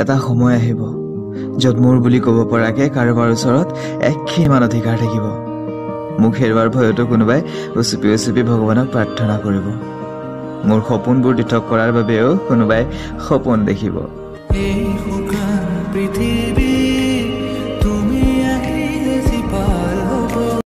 এটা সময় আহিব য'ত মোৰ বুলি ক'ব পৰাকৈ কাৰোবাৰ ওচৰত এক্ষিমান অধিকাৰ থাকিব। মোক হেৰুৱাৰ ভয়তো কোনোবাই উচুপি উচুপি ভগৱানক প্ৰাৰ্থনা কৰিব। মোৰ সপোনবোৰ পৃথক কৰাৰ বাবেও কোনোবাই সপোন দেখিব। পৃথিৱী